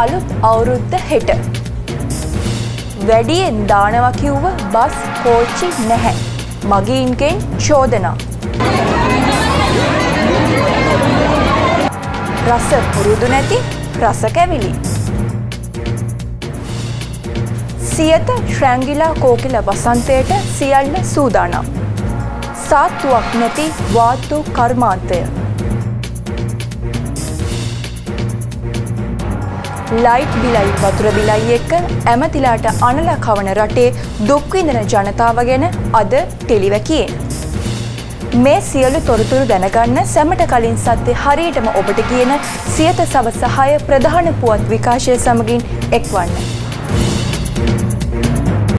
අලුත් අවුරුද්ද හෙට. වැඩියෙන් දානවා කිව්ව බස් කෝච්චි නැහැ. මගීන්ගෙන් චෝදනා. රස පුරුදු නැති රස කැවිලි. සියත ශ්‍රැංගිලා කෝකිල වසන්තයට සියල්ල සූදානම්. සාත්තුවක් නැති වාත්තු කර්මාන්තය. ලයිට් බිලයි වතුර බිලයි එක්ක ඇමතිලාට අනල කවන රටේ දුක්විඳන ජනතාව ගැන අද ටෙලිවැකියෙන්. මේ සියලු තොරතුරු දැනගන්න සැමට කලින් සත්‍යය හරියටම ඔබට කියන සියත සවසහය ප්‍රධාන පුවත් විකාශය සමගින් එක්වන්න.